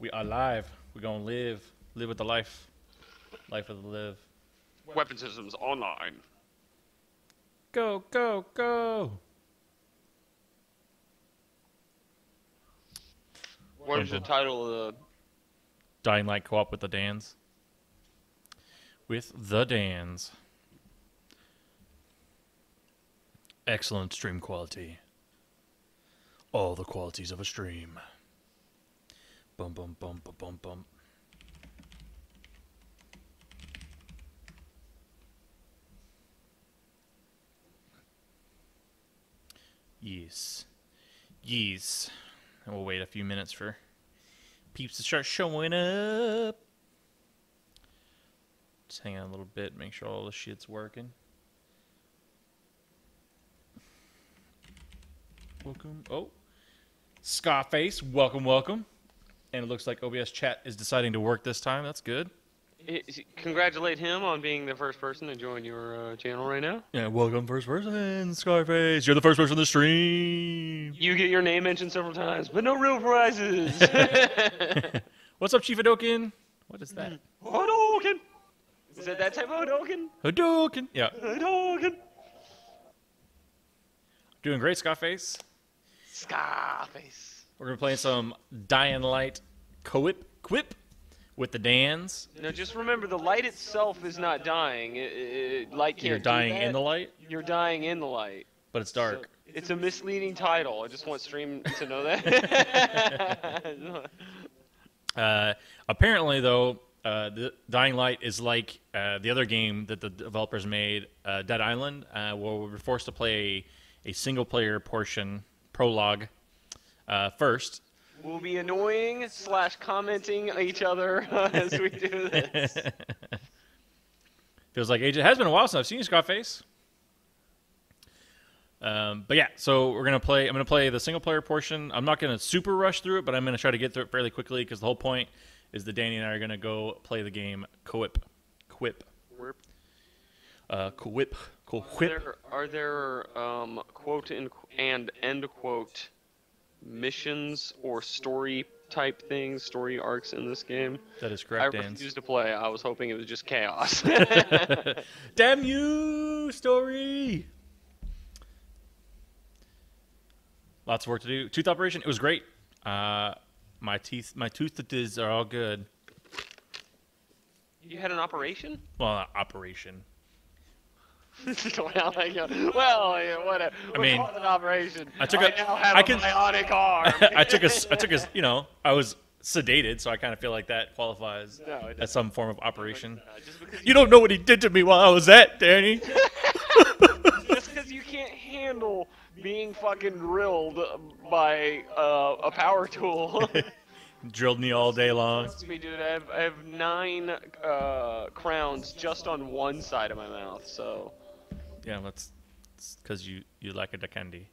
We are live. We're gonna live. Live with the life. Life of the live. Weapon systems online. Go, go, go! What is the title of the Dying Light co-op with the Danz. With the Danz. Excellent stream quality. All the qualities of a stream. Bum bum bum bum bum bum. Yes. Yes. And we'll wait a few minutes for peeps to start showing up. Just hang on a little bit, make sure all the shit's working. Welcome. Oh. Scarface, welcome, welcome. And it looks like OBS chat is deciding to work this time. That's good. Congratulate him on being the first person to join your uh, channel right now. Yeah, welcome first person, Scarface. You're the first person to stream. You get your name mentioned several times, but no real prizes. What's up, Chief Hadoken? What is that? Hadouken! Is it that type of Hadouken? Hadoken. Yeah. Hadouken! Doing great, Scarface. Scarface. We're gonna be playing some Dying Light Coip Quip with the Danz. Now just remember, the light itself is not dying. It, it, light can't You're dying in the light, You're dying in the light. but it's dark. So, it's a misleading title. I just want stream to know that. Uh, apparently, though, uh, the Dying Light is like uh, the other game that the developers made, uh, Dead Island, uh, where we were forced to play a single-player portion prologue uh, first. we'll be annoying slash commenting each other as we do this. Feels like age. It has been a while since I've seen you, Scarface. Um, but yeah, so we're gonna play. I'm gonna play the single player portion. I'm not gonna super rush through it, but I'm gonna try to get through it fairly quickly because the whole point is that Danny and I are gonna go play the game Quip, We're- uh, Coip, Are there, are there um, quote and, and end quote missions or story type things, story arcs in this game? That is I correct, Dan. refused to play. I was hoping it was just chaos. Damn you, story. Lots of work to do. Tooth operation. It was great. Uh, my teeth, my toothes are all good. you had an operation? Well, operation. Well, like, uh, well, yeah, whatever. I mean, an operation. I took I a- now have I a can- bionic arm. I took a, I took a, you know, I was sedated, so I kind of feel like that qualifies No, as some form of operation. Uh, just because You don't know what he did to me while I was at, Danny. just because you can't handle being fucking drilled by uh, a power tool. Drilled me all day long. Trust me, dude. I have, I have nine uh, crowns just on one side of my mouth. So, Yeah, that's because you you like the candy.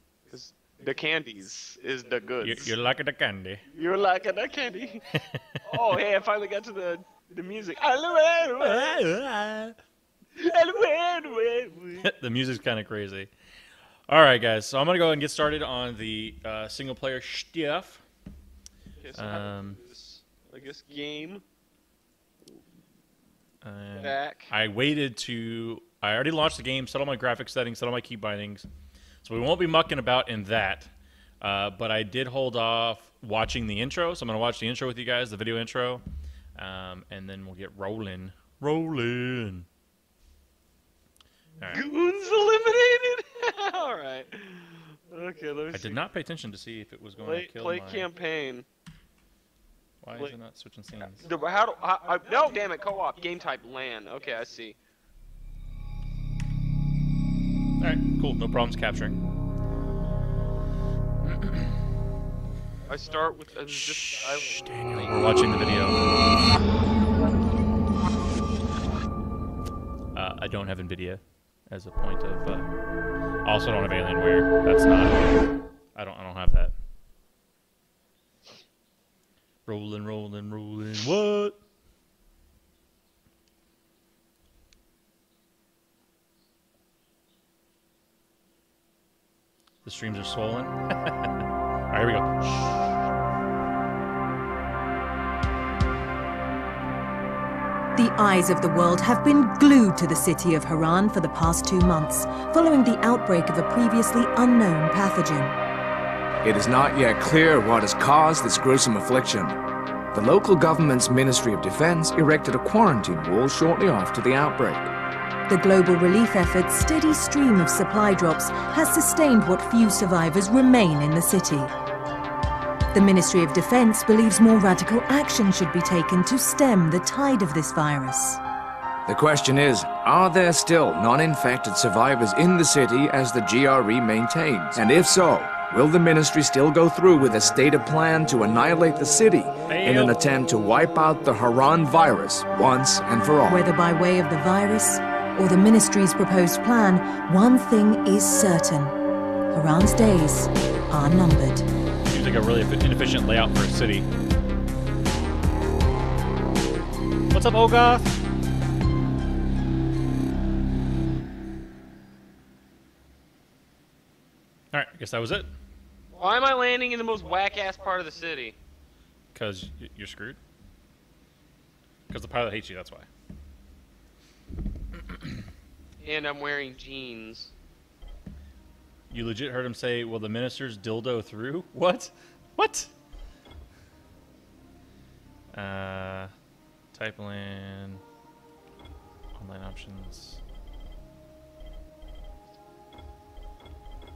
the candies is the goods. You, you like the candy. You're like the candy. oh, hey, I finally got to the the music. the music's kind of crazy. All right, guys. So I'm gonna go ahead and get started on the uh, single player stuff. Okay, so how do we Um, this? I guess game back. I waited to. I already launched the game, set all my graphic settings, set all my key bindings, so we won't be mucking about in that. Uh, but I did hold off watching the intro, so I'm gonna watch the intro with you guys, the video intro, um, and then we'll get rolling, rolling. Right. Goons eliminated. All right. Okay, let me I see. did not pay attention to see if it was going play to kill play my. campaign. Why is it not switching scenes? The, how do I, I, no? Damn it! Co-op game type LAN. Okay, I see. Cool. No problems capturing. I start with uh, just. I, Shh, Daniel. We're watching the video. Uh, I don't have Nvidia as a point of. Uh, also, don't have Alienware. That's not. I don't. I don't have that. Rolling, rolling, rolling. What? The streams are swollen. All right, here we go. The eyes of the world have been glued to the city of Harran for the past two months, following the outbreak of a previously unknown pathogen. It is not yet clear what has caused this gruesome affliction. The local government's Ministry of Defense erected a quarantine wall shortly after the outbreak. The global relief effort's steady stream of supply drops has sustained what few survivors remain in the city. The Ministry of Defense believes more radical action should be taken to stem the tide of this virus. The question is, are there still non-infected survivors in the city as the GRE maintains? And if so, will the ministry still go through with a stated plan to annihilate the city in an attempt to wipe out the Harran virus once and for all? Whether by way of the virus or the ministry's proposed plan, one thing is certain. Harran's days are numbered Seems like a really inefficient layout for a city. What's up, Olgoth? Alright, I guess that was it. Why am I landing in the most whack-ass part of the city? Because you're screwed. Because the pilot hates you, that's why. And I'm wearing jeans. You legit heard him say, "Will the minister's dildo through?" What? What? Uh, type land, online options.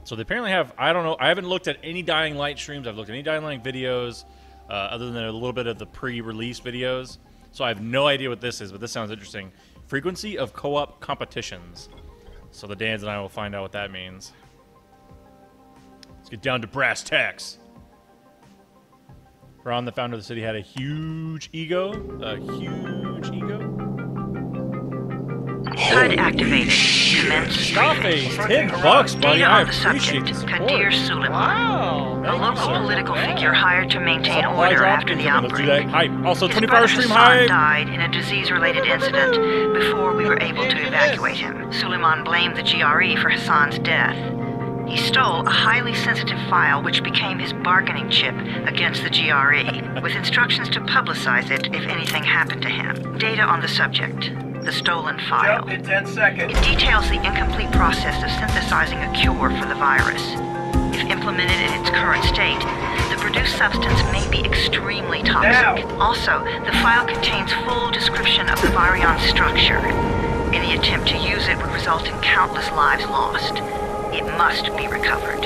So they apparently have. I don't know. I haven't looked at any Dying Light streams. I've looked at any Dying Light videos, uh, other than a little bit of the pre-release videos. So I have no idea what this is, but this sounds interesting. Frequency of co-op competitions. So the Danz and I will find out what that means. Let's get down to brass tacks. Ron, the founder of the city, had a huge ego. A huge ego. HUD activated. Commence Scarface, ten bucks, buddy. Data I on the subject, the. Kadir Suleiman. Wow. A local sir. political figure hired to maintain Supply order drop, after the let's do that. outbreak. Hype. Also, His 24 brother hour stream Hassan hype. died in a disease-related incident before we were able to evacuate him. Suleiman blamed the GRE for Hassan's death. He stole a highly sensitive file which became his bargaining chip against the GRE, with instructions to publicize it if anything happened to him. Data on the subject. The stolen file. in 10 seconds. It details the incomplete process of synthesizing a cure for the virus. If implemented in its current state, the produced substance may be extremely toxic. Now. Also, the file contains full description of the virion's structure. Any attempt to use it would result in countless lives lost. It must be recovered.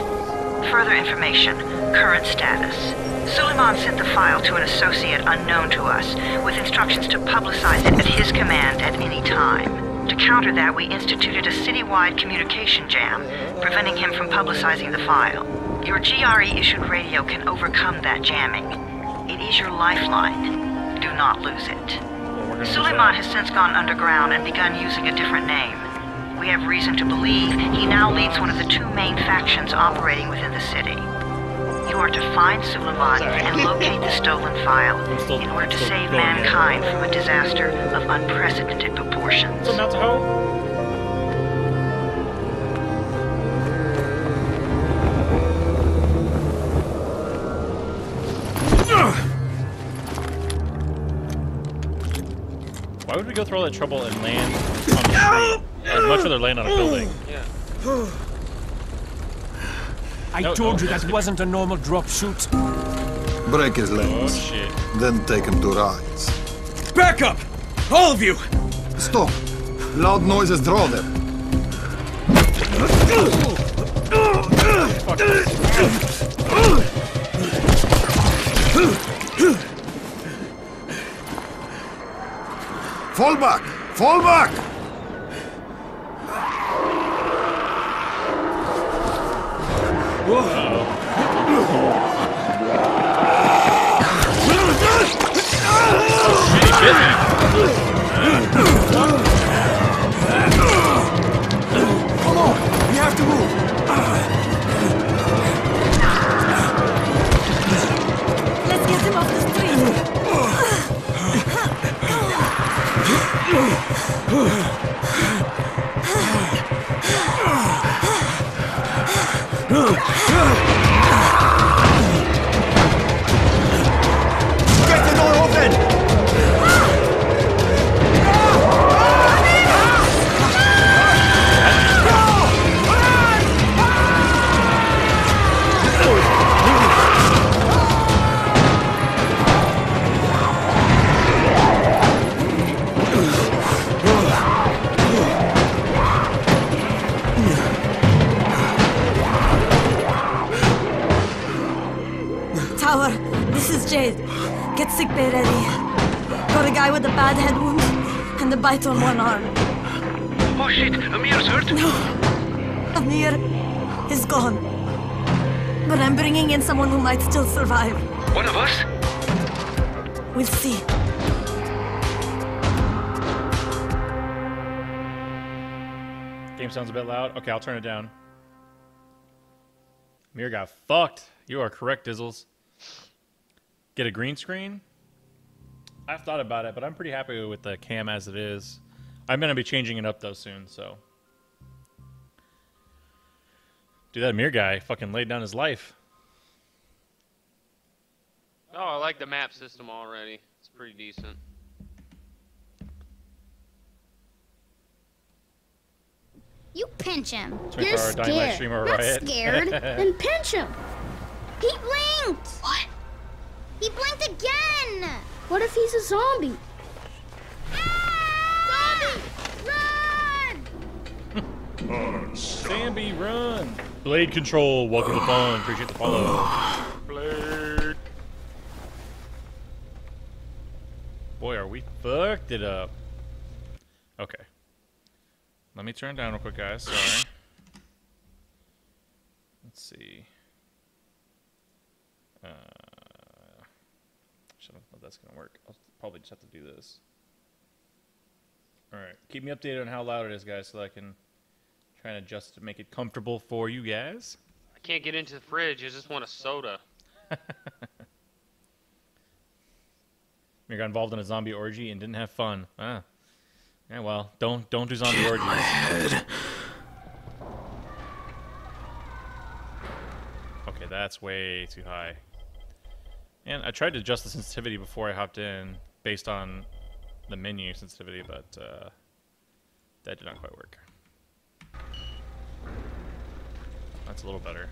Further information, current status. Suleiman sent the file to an associate unknown to us, with instructions to publicize it at his command at any time. To counter that, we instituted a citywide communication jam, preventing him from publicizing the file. Your GRE-issued radio can overcome that jamming. It is your lifeline. Do not lose it. Suleiman has since gone underground and begun using a different name. We have reason to believe he now leads one of the two main factions operating within the city. You are to find Suleiman and locate the stolen file still- in order to save going. mankind from a disaster of unprecedented proportions. So now to hoe? Why would we go through all that trouble and land on the street? I'd much rather land on a building. Yeah. I No, told no, you that's that good. wasn't a normal drop shoot. Break his Oh legs, shit. then take him to rides. Back up! All of you! Stop! Loud noises draw them. Fall back! Fall back! Bite on one arm. Oh shit, Amir's hurt? No. Amir is gone. But I'm bringing in someone who might still survive. One of us? We'll see. Game sounds a bit loud. Okay, I'll turn it down. Amir got fucked. You are correct, Dizzles. Get a green screen? I've thought about it, but I'm pretty happy with the cam as it is. I'm going to be changing it up, though, soon, so. Dude, that Mir guy fucking laid down his life. Oh, I like the map system already. It's pretty decent. You pinch him. You're hour Dying Light scared. streamer Not scared. then pinch him. He blinked. What? He blinked again. What if he's a zombie? Ah! Zombie, run! Sammy, run! Blade control, welcome to the fun. Appreciate the follow. Blade. Boy, are we fucked it up. Okay. Let me turn down real quick, guys. Sorry. Let's see. Uh, I don't know if that's gonna work. I'll probably just have to do this. All right. Keep me updated on how loud it is, guys, so I can try and adjust to make it comfortable for you guys. I can't get into the fridge. I just want a soda. You got involved in a zombie orgy and didn't have fun. Ah. Yeah, well, don't don't do zombie orgies. My head. Okay, that's way too high. And I tried to adjust the sensitivity before I hopped in, based on the menu sensitivity, but uh, that did not quite work. That's a little better.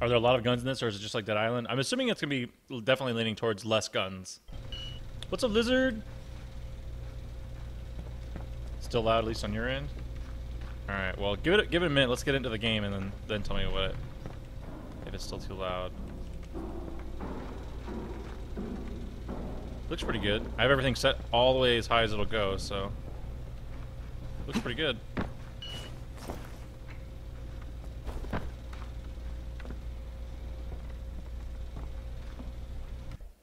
Are there a lot of guns in this, or is it just like Dead Island? I'm assuming it's gonna be definitely leaning towards less guns. What's up, Lizard? Still loud, at least on your end. All right. Well, give it give it a minute. Let's get into the game, and then then tell me what if it's still too loud. Looks pretty good. I have everything set all the way as high as it'll go, so looks pretty good.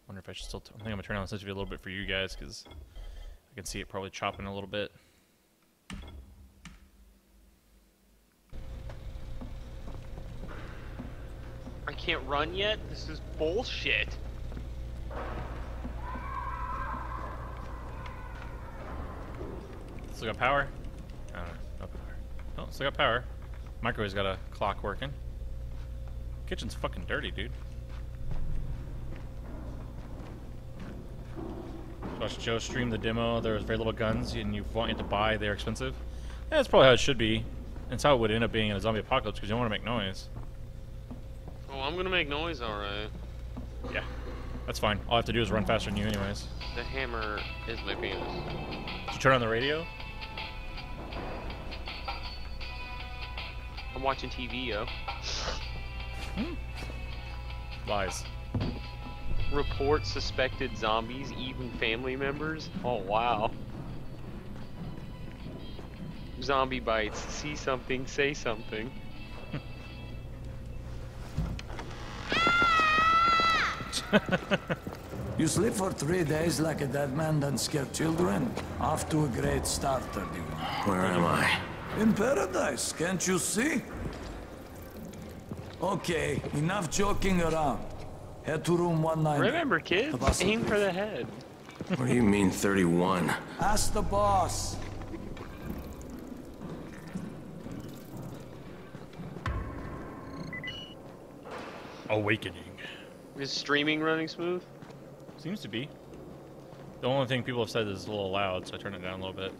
Wonder if I should still. I think I'm gonna turn on the sensitivity a little bit for you guys because I can see it probably chopping a little bit. I can't run yet? This is bullshit. Still got power? Uh, I don't know. No power. Oh, still got power. Microwave's got a clock working. Kitchen's fucking dirty, dude. Watch Joe stream the demo. There's very little guns, and you want it to buy. They're expensive. Yeah, that's probably how it should be. That's how it would end up being in a zombie apocalypse because you don't want to make noise. Oh, I'm gonna make noise, alright. Yeah, that's fine. All I have to do is run faster than you, anyways. The hammer is my penis. Did you turn on the radio? I'm watching TV, yo. Hmm. Lies. Report suspected zombies, even family members. Oh wow. Zombie bites. See something, say something. You sleep for three days like a dead man done scare children? Off to a great start, 31. Where am I? In paradise, can't you see? Okay, enough joking around. Head to room 190. Remember, kids, Possibly. aim for the head. What do you mean 31? Ask the boss. Awakening. Is streaming running smooth? Seems to be. The only thing people have said is it's a little loud, so I turned it down a little bit.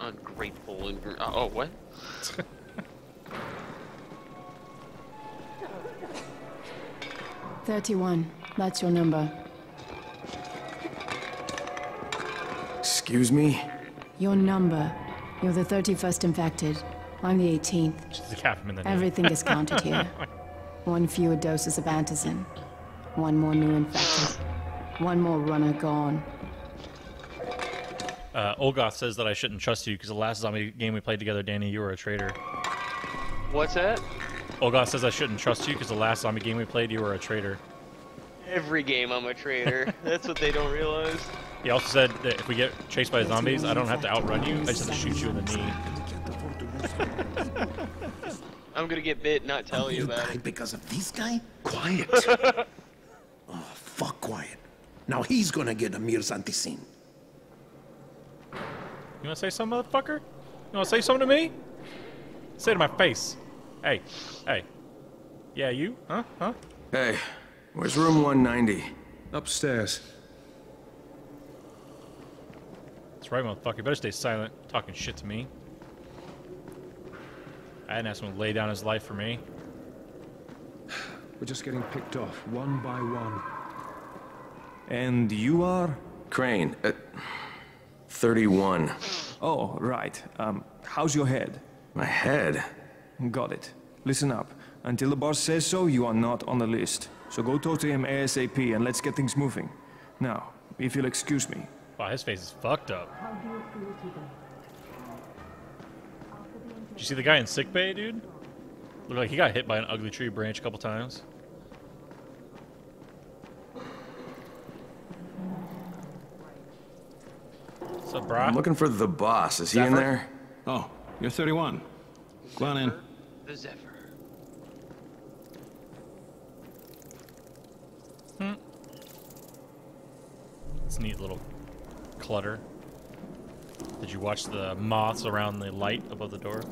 Ungrateful and gr- uh, oh what? Thirty-one. That's your number. Excuse me? Your number. You're the 31st infected. I'm the 18th. Just to cap him in the name. Everything is counted here. One fewer doses of antizin. One more new infected. One more runner gone. Uh, Olgoth says that I shouldn't trust you because the last zombie game we played together, Danny, you were a traitor. What's that? Olgoth says I shouldn't trust you because the last zombie game we played, you were a traitor. Every game I'm a traitor. That's what they don't realize. He also said that if we get chased by zombies, I don't have to outrun you. I just have to shoot you in the knee. I'm gonna get bit, not tell you about it. Because of this guy? Quiet. oh, fuck quiet. Now he's gonna get Amir's antizin. You wanna say something, motherfucker? You wanna say something to me? Say it to my face. Hey, hey. Yeah, you? Huh? Huh? Hey, where's room 190? Upstairs. That's right, motherfucker. You better stay silent. Talking shit to me. I didn't ask him to lay down his life for me. We're just getting picked off, one by one. And you are? Crane, at 31. Oh, right. Um, how's your head? My head? Got it. Listen up. Until the boss says so, you are not on the list. So go talk to him ASAP and let's get things moving. Now, if you'll excuse me. Wow, his face is fucked up. Did you see the guy in sickbay, dude? Looked like he got hit by an ugly tree branch a couple times. What's up, brah? I'm looking for the boss. Is he in there? Oh, you're 31. Go on in. The Zephyr. Hmm. It's neat little clutter. Did you watch the moths around the light above the door?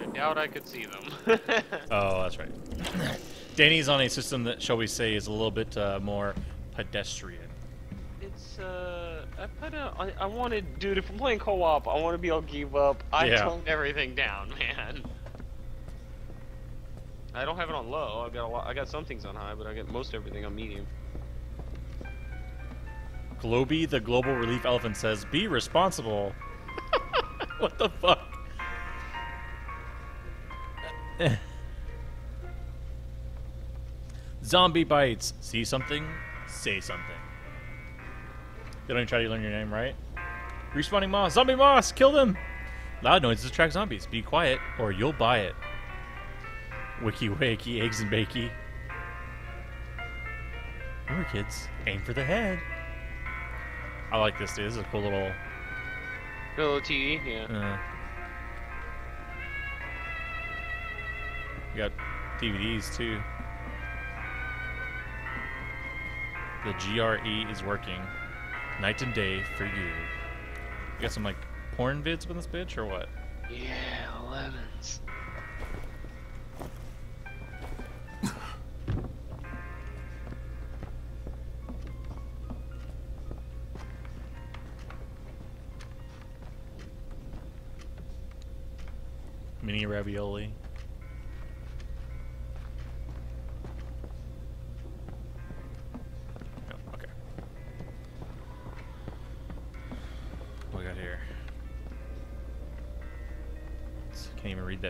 I doubt I could see them. Oh, that's right. Danny's on a system that, shall we say, is a little bit uh, more pedestrian. it's uh, I put I a, I, I wanted, dude. If I'm playing co-op, I want to be able to give up. I Yeah. toned everything down, man. I don't have it on low. I got a lot. I got some things on high, but I got most everything on medium. Globy, the global relief elephant, says, "Be responsible." what the fuck? Zombie bites. See something? Say something. They don't even try to learn your name, right? Respawning moss. Zombie moss. Kill them. Loud noises attract zombies. Be quiet, or you'll buy it. Wiki wakey, eggs and bakey. Remember, kids, aim for the head. I like this, dude. This is a cool little. Little TV, yeah. Uh, you got DVDs too. The GRE is working night and day for you. You got some like porn vids with this bitch or what? Yeah, 11s. Mini ravioli.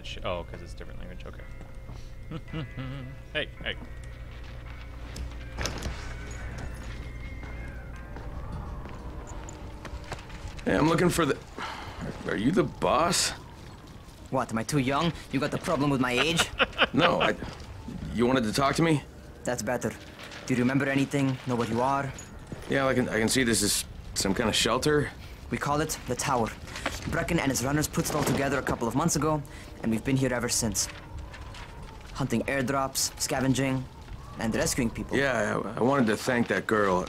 That shit. Oh, because it's different language. Okay. hey, hey. Hey, I'm looking for the. Are you the boss? What, am I too young? You got the problem with my age? No, I. You wanted to talk to me? That's better. Do you remember anything? Know what you are? Yeah, I can. I can see this is some kind of shelter. We call it the Tower. Brecken and his runners put it all together a couple of months ago, and we've been here ever since. Hunting airdrops, scavenging, and rescuing people. Yeah, I, I wanted to thank that girl.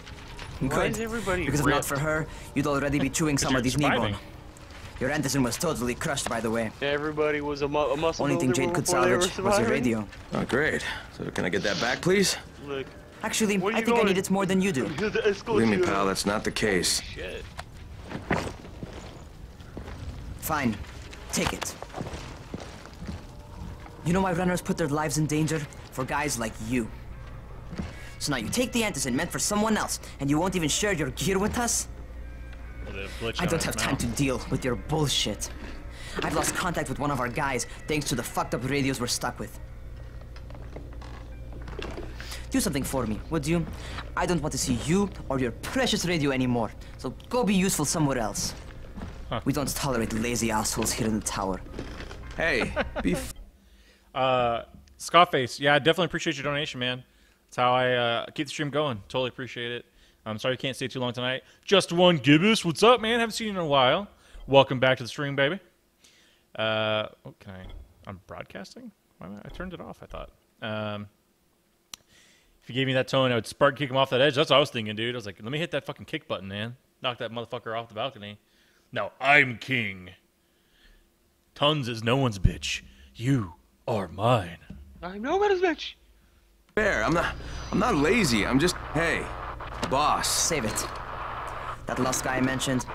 Good. because if not for her, you'd already be chewing some of these knee bone. Your antizin was totally crushed, by the way. Everybody was a, mu a muscle Only thing builder Jade could before they were salvage was your radio. Oh, great. So can I get that back, please? Look, Actually, I you think I need it more than you do. Believe me, pal, that's not the case. Shit. Fine. Take it. You know why runners put their lives in danger? For guys like you. So now you take the antizin meant for someone else, and you won't even share your gear with us? I don't have time to deal with your bullshit. I've lost contact with one of our guys thanks to the fucked up radios we're stuck with. Do something for me, would you? I don't want to see you or your precious radio anymore. So go be useful somewhere else. Huh. We don't tolerate lazy assholes here in the tower. Hey, be. uh, Scarface, yeah, I definitely appreciate your donation, man. That's how I uh, keep the stream going. Totally appreciate it. I'm sorry you can't stay too long tonight. Just one gibbous. What's up, man? Haven't seen you in a while. Welcome back to the stream, baby. Uh, oh, can I? I'm broadcasting. I turned it off. I thought. Um, if you gave me that tone, I would spark kick him off that edge. That's what I was thinking, dude. I was like, let me hit that fucking kick button, man. Knock that motherfucker off the balcony. No, I'm king. Tons is no one's bitch. You are mine. I'm nobody's bitch. Fair. I'm not. I'm not lazy. I'm just. Hey, boss. Save it. That last guy I mentioned,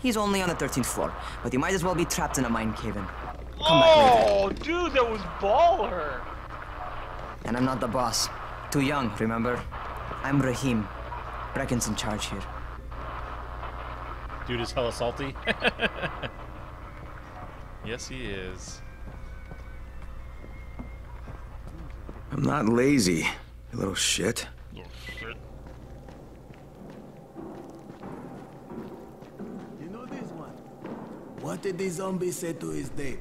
he's only on the 13th floor, but he might as well be trapped in a mine cave-in. Come oh, dude, that was baller. And I'm not the boss. Too young, remember? I'm Rahim. Brecken's in charge here. Dude is hella salty. yes, he is. I'm not lazy, you little shit. Little shit. You know this one? What did the zombie say to his date?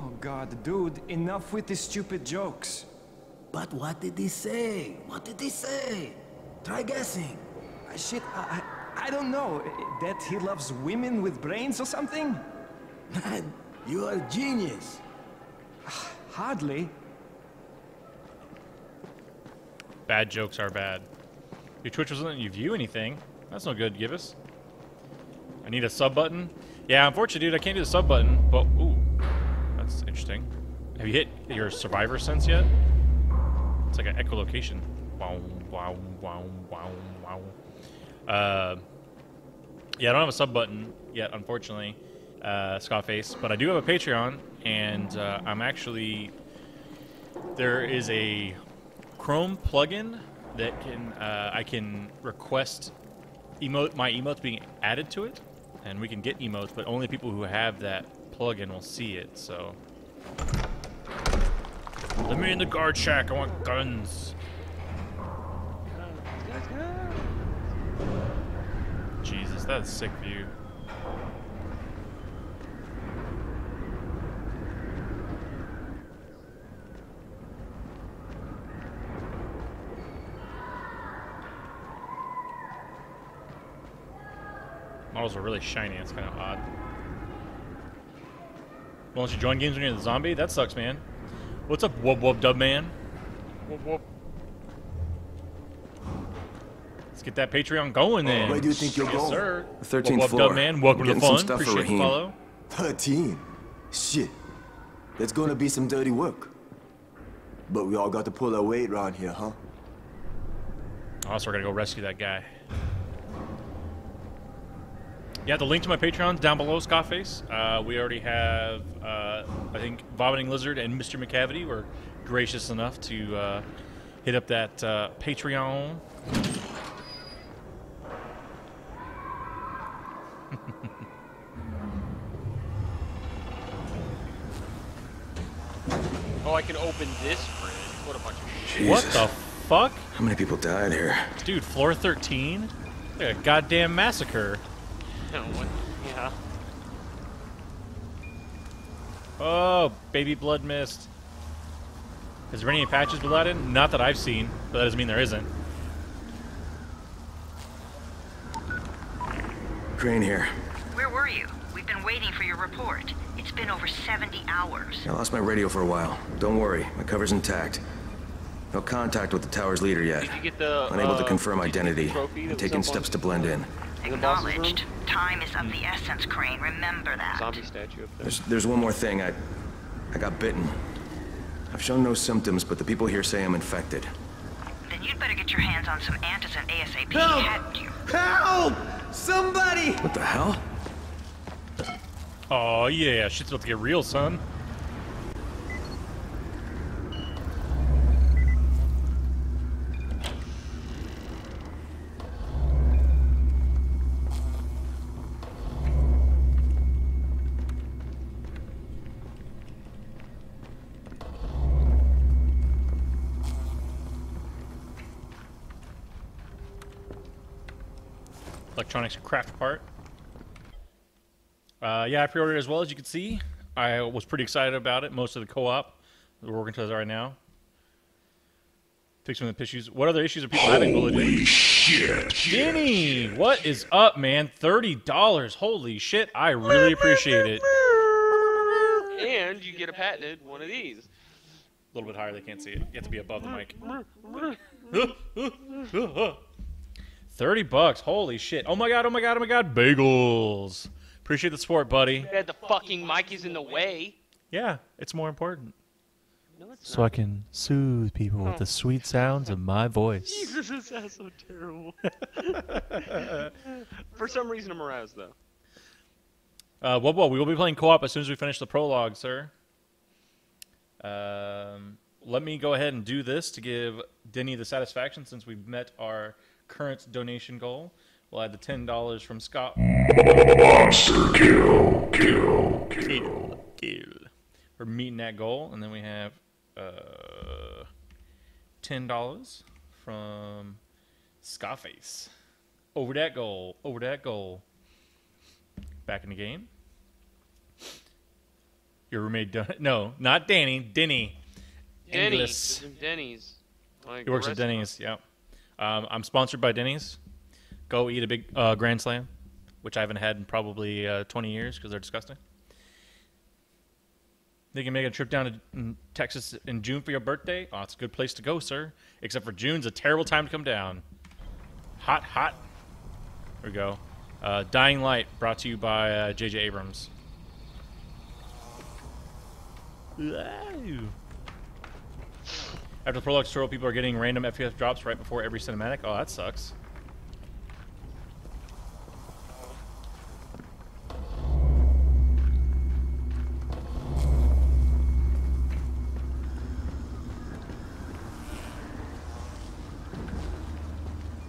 Oh god, dude, enough with the stupid jokes. But what did he say? What did he say? Try guessing. Shit, I, I, I don't know. That he loves women with brains or something? Man, you are a genius. Hardly. Bad jokes are bad. Your Twitch wasn't letting you view anything. That's no good, give us. I need a sub button. Yeah, unfortunately, dude, I can't do the sub button. But ooh, that's interesting. Have you hit your survivor sense yet? It's like an echolocation. Wow, wow, wow, wow, wow. Uh, yeah, I don't have a sub button yet, unfortunately, uh, Scarface, but I do have a Patreon, and uh, I'm actually there is a Chrome plugin that can uh, I can request emote my emotes being added to it, and we can get emotes, but only people who have that plugin will see it. So let me in the guard shack. I want guns. Jesus, that's sick view. Models are really shiny. It's kind of odd. Won't you join games when you're the zombie? That sucks, man. What's up, whoop whoop dub man? Whoop whoop. Get that Patreon going then. Where do you think you're yes, going? sir. The 13th whoop, whoop, floor. Dub man, welcome to the fun. stuff Appreciate the Rahim. follow. 13? Shit. That's gonna be some dirty work. But we all got to pull our weight around here, huh? Also, we're gonna go rescue that guy. Yeah, the link to my Patreon's down below, Scarface. Uh, we already have, uh, I think, Vomiting Lizard and Mr. McCavity were gracious enough to uh, hit up that uh, Patreon. Oh, I can open this fridge. What a bunch of shit. What the fuck? How many people died here? Dude, floor 13? Like a goddamn massacre. What? Yeah. Oh, baby blood mist. Is there any patches with that in? Not that I've seen, but that doesn't mean there isn't. Crane here. Where were you? We've been waiting for your report. It's been over 70 hours. I lost my radio for a while. Don't worry, my cover's intact. No contact with the tower's leader yet. Did you get the, Unable to uh, confirm did you get the identity. I'm taking steps to blend in. Acknowledged. Time is of the essence, Crane. Remember that. Zombie statue up there. There's, there's one more thing. I, I got bitten. I've shown no symptoms, but the people here say I'm infected. Then you'd better get your hands on some antizin ASAP. Help! Help! Somebody! What the hell? Oh yeah, shit's about to get real, son. Electronics craft part. Uh, yeah, I pre-ordered as well as you can see. I was pretty excited about it. Most of the co-op we're working towards right now. Fix some of the issues. What other issues are people having? Holy shit! Jenny, what is up, man? Thirty dollars. Holy shit! I really appreciate it. And you get a patented one of these. A little bit higher, they can't see it. You have to be above the mic. 30 bucks. Holy shit. Oh my god, oh my god, oh my god. Bagels. Appreciate the support, buddy. Yeah, the fucking mic is in the way. Yeah, it's more important. No, it's So I can soothe people with the sweet sounds of my voice. Jesus, this sounds so terrible. For some reason, I'm aroused though. Uh, well, well, we will be playing co-op as soon as we finish the prologue, sir. Um, let me go ahead and do this to give Denny the satisfaction since we've met our current donation goal. We'll add the ten dollars from Scott. Monster kill, kill, kill, kill. We're meeting that goal, and then we have uh, ten dollars from Scarface. Over that goal. Over that goal. Back in the game. Your roommate, Don- no, not Danny, Denny. Denny's. Denny's. Like He works at. Denny's. Yeah. Um, I'm sponsored by Denny's. Go eat a big uh, Grand Slam, which I haven't had in probably uh, 20 years because they're disgusting. They can make a trip down to mm, Texas in June for your birthday. Oh, it's a good place to go, sir. Except for June's a terrible time to come down. Hot, hot. There we go. Uh, Dying Light, brought to you by uh, J.J. Abrams. Wow. After the prologue tutorial, people are getting random FPS drops right before every cinematic. Oh, that sucks.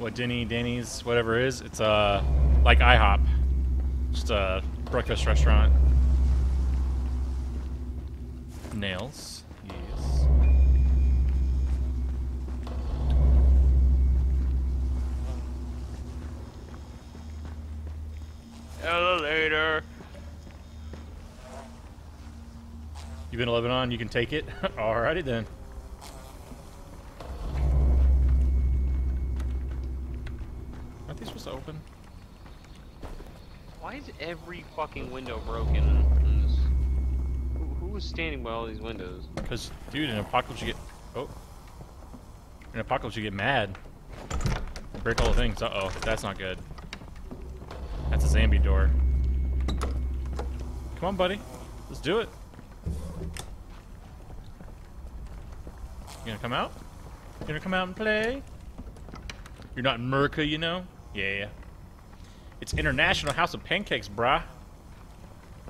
What Denny, Denny's, whatever it is, it's uh like IHOP, just a breakfast restaurant. Nails, yes. Elevator. You've been to Lebanon, you can take it. Alrighty then. Aren't they supposed to open? Why is every fucking window broken? Who, who was standing by all these windows? Because, dude, in Apocalypse you get... Oh. In Apocalypse you get mad. Break all the things. Uh-oh. That's not good. That's a zombie door. Come on, buddy. Let's do it. You gonna come out? You gonna come out and play? You're not in Merca, you know? Yeah. It's International House of Pancakes, brah.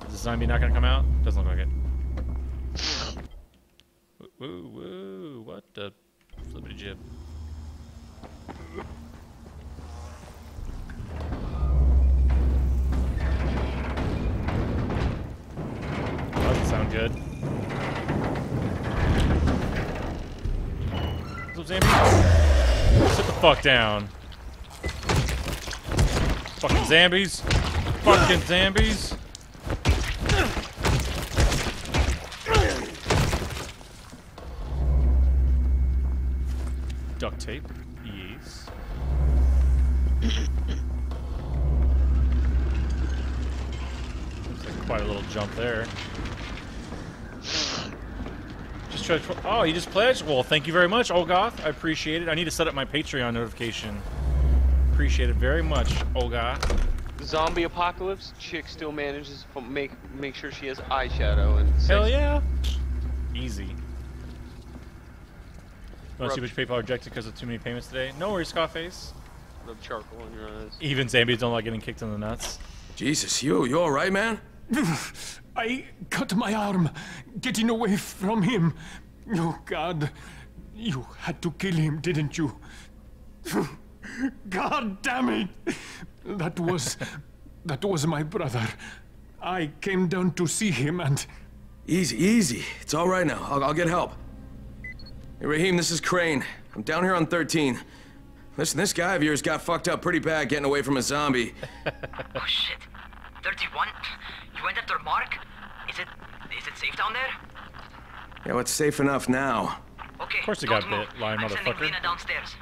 Is the zombie not gonna come out? Doesn't look like it. Woo, woo, what the flippity jib? Doesn't sound good. What's up, Zambi? Sit the fuck down. Fucking zombies. Fucking zombies. Duct tape. Yes. Looks like quite a little jump there. Just try to. Oh, you just pledged? Well, thank you very much, Olgoth. I appreciate it. I need to set up my Patreon notification. Appreciate it very much, Olgoth. Zombie apocalypse. Chick still manages to make make sure she has eyeshadow and. Hell yeah. Easy. Want to see Rub- which PayPal rejected because of too many payments today? No worries, Scarface. Rub charcoal in your eyes. Even zombies don't like getting kicked in the nuts. Jesus, you, you all right, man? I cut my arm getting away from him. Oh, God. You had to kill him, didn't you? God damn it! That was. that was my brother. I came down to see him and. Easy, easy. It's all right now. I'll, I'll get help. Hey, Rahim, this is Crane. I'm down here on 13. Listen, this guy of yours got fucked up pretty bad getting away from a zombie. oh shit. 31? You went after Mark? Is it is it safe down there? Yeah, well, it's safe enough now. Okay. Of course he got move. bit, lying motherfucker. Lena downstairs.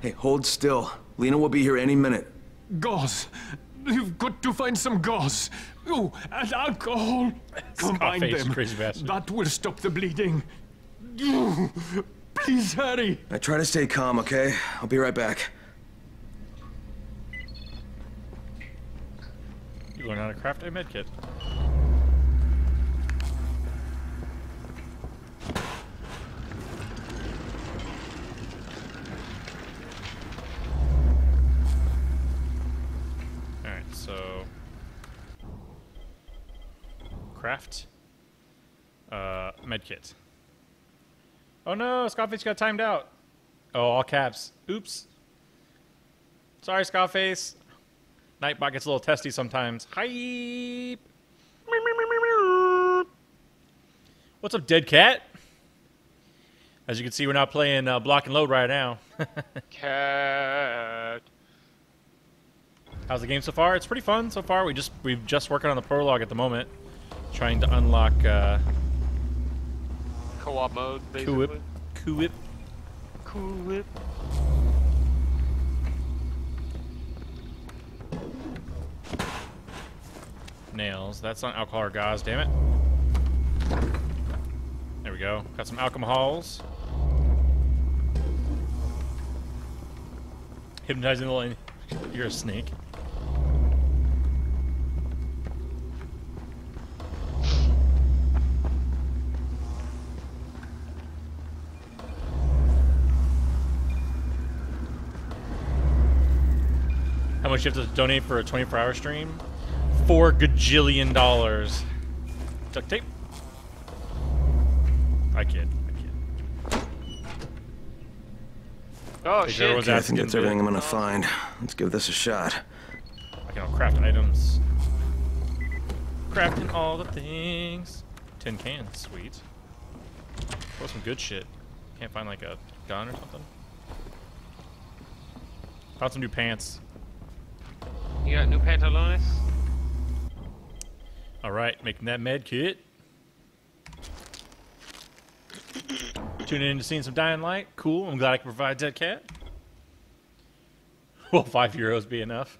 Hey, hold still. Lena will be here any minute. Gauze. You've got to find some gauze. Oh, and alcohol. Combine them. That will stop the bleeding. Please hurry. I try to stay calm, okay? I'll be right back. You learn how to craft a medkit. Alright, so craft uh medkit. Oh no, Scarface got timed out. Oh, all caps. Oops. Sorry, Scarface. Nightbot gets a little testy sometimes. Hype. What's up, dead cat? As you can see, we're not playing uh, block and load right now. Cat. How's the game so far? It's pretty fun so far. We just we've just working on the prologue at the moment, trying to unlock uh, Co-op mode, basically. Kuip. Kuip. Kuip. nails. That's not alcohol or gauze, damn it. There we go. Got some alcohols. Hypnotizing the little. You're a snake. Much you have to donate for a 24 hour stream? Four gajillion dollars. Duct tape. I kid. I kid. Oh Make shit. everyone's Okay, I think that's everything I'm gonna find. Let's give this a shot. I can all craft items. Crafting all the things. Tin cans, sweet. What's some good shit? Can't find like a gun or something. Found some new pants. You got new pantalones? All right, making that med kit. Tuning in to seeing some Dying Light. Cool. I'm glad I can provide that cat. Will five euros be enough?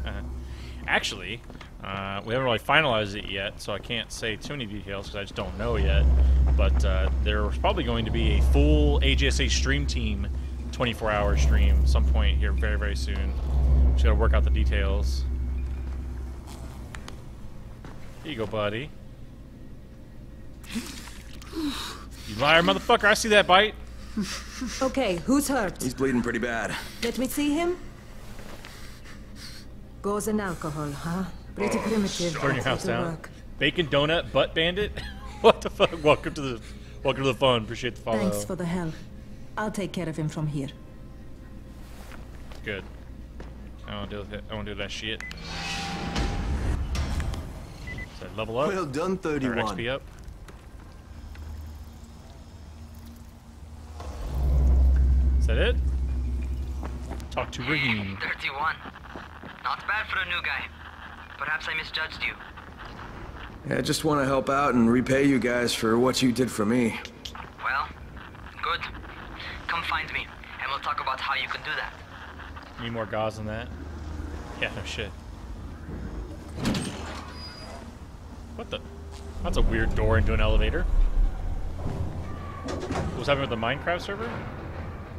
Actually, uh, we haven't really finalized it yet, so I can't say too many details because I just don't know yet. But uh, there's probably going to be a full AGSA stream team, 24-hour stream, some point here very, very soon. Just gotta work out the details. Here you go, buddy. You liar, motherfucker! I see that bite. Okay, who's hurt? He's bleeding pretty bad. Let me see him. Gauze and alcohol, huh? Pretty oh, primitive. Burn your house down. work. Bacon donut butt bandit. what the fuck? Welcome to the welcome to the fun. Appreciate the follow. Thanks for the help. I'll take care of him from here. Good. I won't do it. I won't do that shit. So level up. Well done, Or 31. XP up. Is that it? Talk to Rahim. 31. Not bad for a new guy. Perhaps I misjudged you. Yeah, I just want to help out and repay you guys for what you did for me. Well, good. Come find me, and we'll talk about how you can do that. Need more gauze than that? Yeah, no shit. What the? That's a weird door into an elevator. What's happening with the Minecraft server?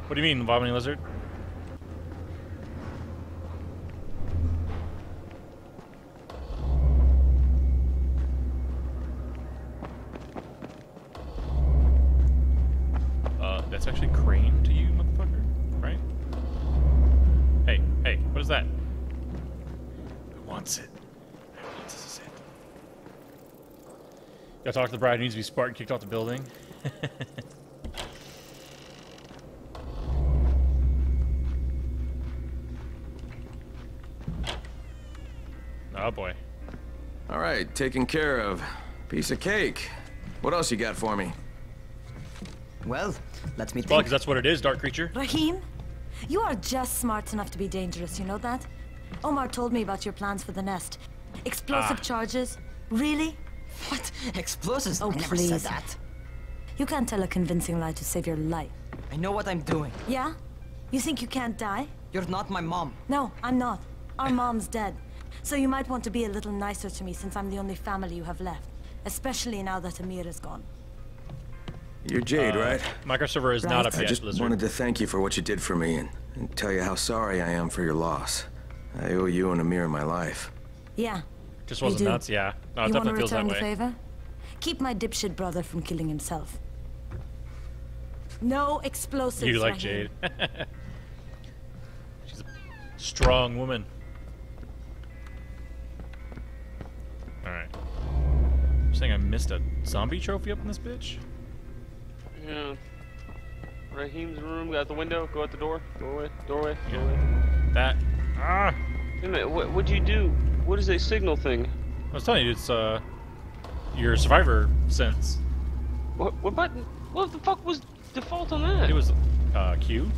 What do you mean, vomiting lizard? Uh, that's actually crane to you, motherfucker, right? Hey, hey, what is that? Who wants it? Who wants this is it? Gotta talk to the bride who needs to be Spartan kicked off the building. oh boy. All right, taken care of. Piece of cake. What else you got for me? Well, let me Well, think. because that's what it is, dark creature. Rahim, you are just smart enough to be dangerous, you know that? Omar told me about your plans for the nest. Explosive Ah. charges? Really? What? Explosives? Oh, I never please. said that. You can't tell a convincing lie to save your life. I know what I'm doing. Yeah? You think you can't die? You're not my mom. No, I'm not. Our mom's dead. So you might want to be a little nicer to me since I'm the only family you have left. Especially now that Amir is gone. You're Jade, Uh, right? Microserver is not up I just Blizzard. wanted to thank you for what you did for me and, and tell you how sorry I am for your loss. I owe you and Amir my life. Yeah. Just wasn't do. nuts, yeah. No, it you want to definitely feels that return the way. favor? Keep my dipshit brother from killing himself. No explosives, You like Jade. She's a strong woman. Alright. I'm saying I missed a zombie trophy up in this bitch? Yeah. Rahim's room, got the window, go out the door, doorway, doorway, doorway. That. Ah! Wait a minute, what, what'd you do? What is a signal thing? I was telling you, it's, uh, your survivor sense. What, what button? What the fuck was default on that? It was, uh, Q.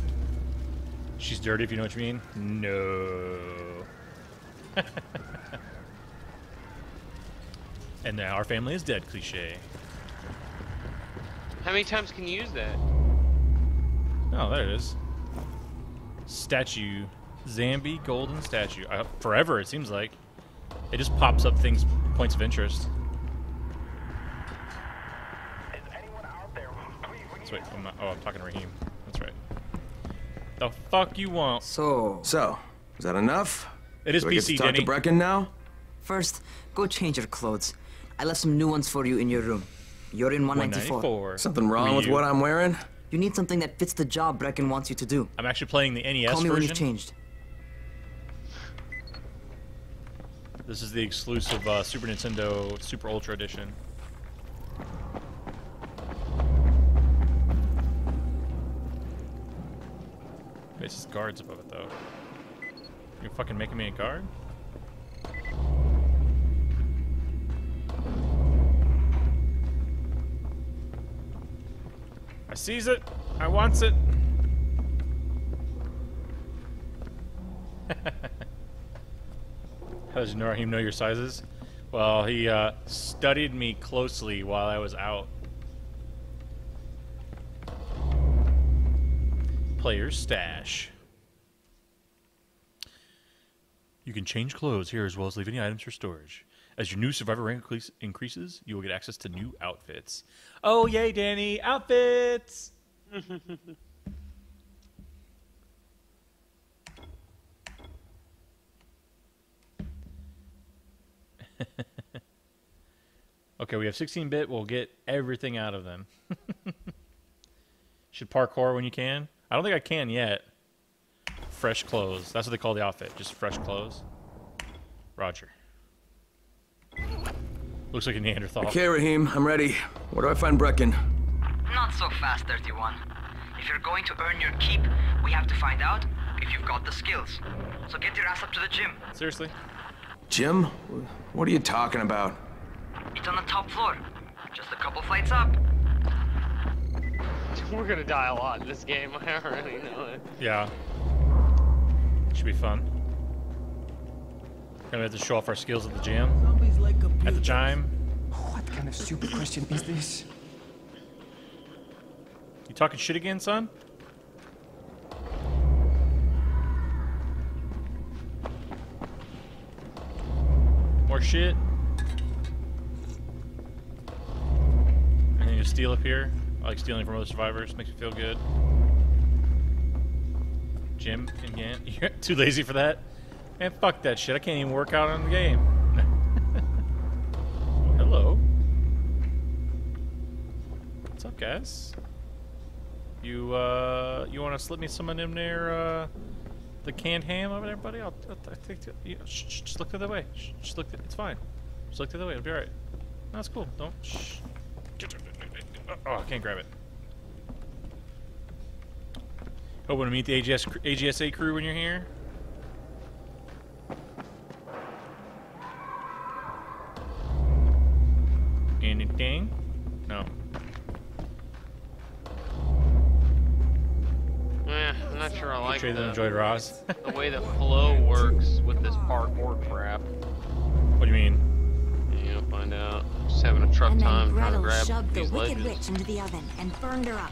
She's dirty, if you know what you mean. No. and now our family is dead, cliche. How many times can you use that? Oh, there it is. Statue. Zambi golden statue. Uh, forever, it seems like. It just pops up things, points of interest. So wait, I'm not, oh, I'm talking to Rahim. That's right. The fuck you want? So. So, is that enough? It is Do I get to talk Denny. to Brecken now? First, go change your clothes. I left some new ones for you in your room. You're in 194. 194. Something wrong with what I'm wearing? You need something that fits the job Brecken wants you to do. I'm actually playing the NES version. Call me when you've changed. This is the exclusive uh, Super Nintendo Super Ultra Edition. This is guards above it though. You fucking making me a guard? I sees it. I wants it. How does Norahim know your sizes? Well, he uh, studied me closely while I was out. Player's stash. You can change clothes here as well as leave any items for storage. As your new survivor rank increases, you will get access to new outfits. Oh, yay, Danny! Outfits! okay, we have 16 bit. We'll get everything out of them. Should parkour when you can. I don't think I can yet. Fresh clothes. That's what they call the outfit. Just fresh clothes. Roger. Looks like a Neanderthal. Okay, Rahim, I'm ready. Where do I find Brecken? Not so fast, 31. If you're going to earn your keep, we have to find out if you've got the skills. So get your ass up to the gym. Seriously? Jim? What are you talking about? It's on the top floor. Just a couple flights up. We're gonna die a lot in this game, I already know it. Yeah. Should be fun. Gonna have to show off our skills at the gym. At the gym. What kind of stupid question is this? You talking shit again, son? More shit. Anything to steal up here? I like stealing from other survivors. Makes me feel good. Jim again. You're too lazy for that? Man, fuck that shit. I can't even work out on the game. Hello. What's up, guys? You uh, you want to slip me some of them there, uh, the canned ham over there, buddy? I'll, I'll, take it. Yeah, just look the other way. Just look. The, it's fine. Just look the other way. It'll be all right. No, cool. Don't. Shh. Oh, I can't grab it. Hoping to meet the AGS, AGSA crew when you're here. Anything? No. I'm not sure I like Trade the, them enjoyed Ross. the way the flow works with this parkour crap. What do you mean? Yeah, You'll find out. Just having a truck And then time trying to grab shoved the these wicked ledges. witch into the oven and burned her up.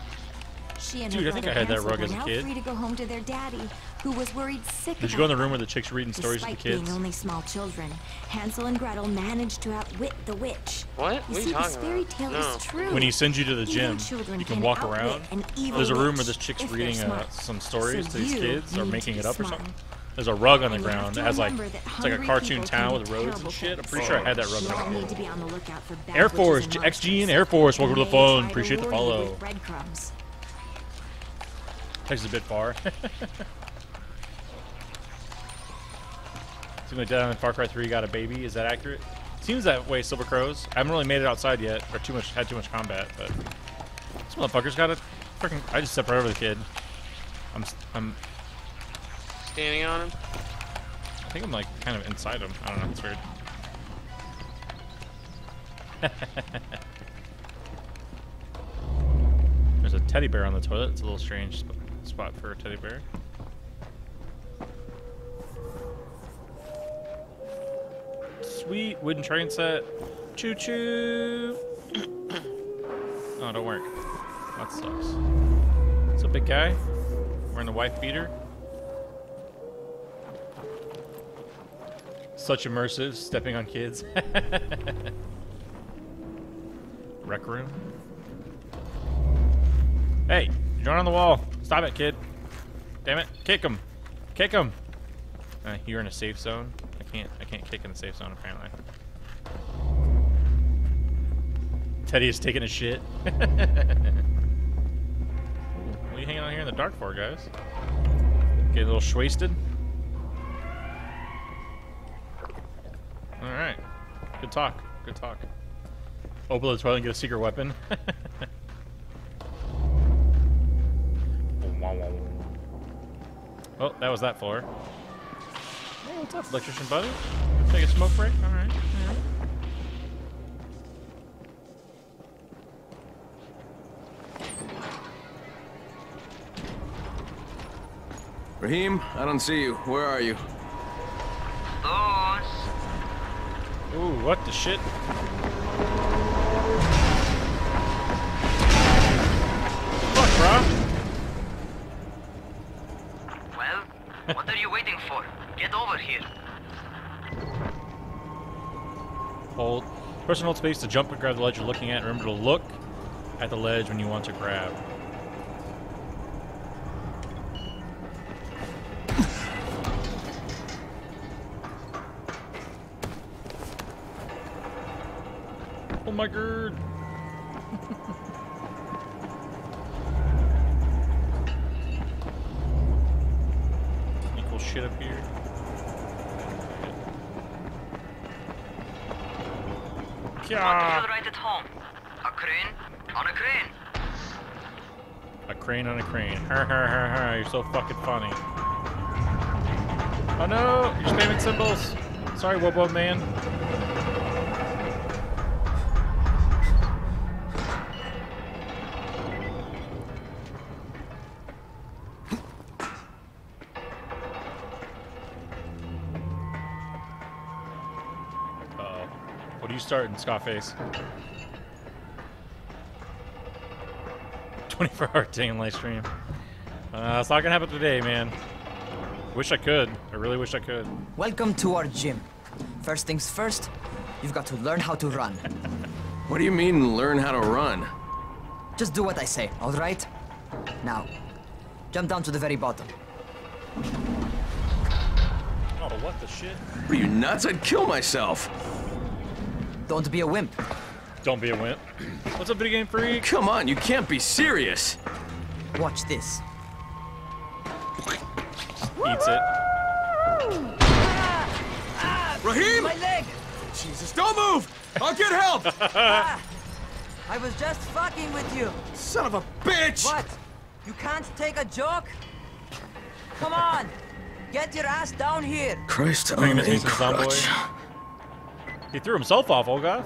She and Dude, her I think I had that Hansel rug as a now kid. free to go home to their daddy, who was worried sick Did you go in the room where the chicks reading stories to the Despite kids? being only small children, Hansel and Gretel managed to outwit the witch. What? You What are see, you this talking fairy about? tale No. is true. When he sends you to the gym, you can can walk around. an evil There's a room where witch this chick's they're reading uh, some stories So to these kids or making it be up or something. There's a rug on the And ground to that has like it's like a cartoon town with roads and shit. I'm pretty sure I had that rug. You when I all was a need kid. to be on the lookout Air Force, and XG and. Air Force, welcome to the phone. Appreciate the follow. with breadcrumbs. Takes a bit far. Seems like Dead Island Far Cry 3 got a baby. Is that accurate? Seems that way, Silver Crows. I haven't really made it outside yet, or too much had too much combat, but this motherfucker's got a freaking. I just stepped right over the kid. I'm I'm. Standing on him? I think I'm like kind of inside him. I don't know. It's weird. There's a teddy bear on the toilet. It's a little strange sp- spot for a teddy bear. Sweet wooden train set. Choo choo. oh, don't work. That sucks. It's a big guy wearing the wife beater. Such immersive, stepping on kids. Rec room. Hey, you're on the wall. Stop it, kid. Damn it. Kick him. Kick him. Uh, you're in a safe zone. I can't I can't kick in the safe zone apparently. Teddy is taking a shit. What are you hanging out here in the dark for, guys? Get a little schwasted? Alright. Good talk. Good talk. Open the toilet and get a secret weapon. oh, that was that floor. Hey, what's up, electrician buddy? Take a smoke break? Alright. Alright. Rahim, I don't see you. Where are you? Ooh, what the shit? Fuck, bro. Well, what are you waiting for? Get over here. Hold. And hold space to jump and grab the ledge you're looking at. Remember to look at the ledge when you want to grab. Oh my god. Any cool shit up here? Want to feel right at home? A crane on a crane. A on a crane. Her, her, her. You're so fucking funny. Oh no! You're spamming symbols. Sorry, Wobo man. Uh-oh. What are you starting, Scarface? 24 hour dang live stream. Uh, it's not gonna happen today, man. Wish I could. I really wish I could. Welcome to our gym. First things first, you've got to learn how to run. What do you mean, learn how to run? Just do what I say, all right? Now, jump down to the very bottom. Oh, what the shit? Are you nuts? I'd kill myself. Don't be a wimp. Don't be a wimp. What's up, video game freak? Come on, you can't be serious. Watch this. Eats it. Rahim! My leg! Jesus, don't move! I'll get help! Ah, I was just fucking with you. Son of a bitch! What? You can't take a joke? Come on! Get your ass down here! Christ Bringing on this a into crutch. He threw himself off, Olga.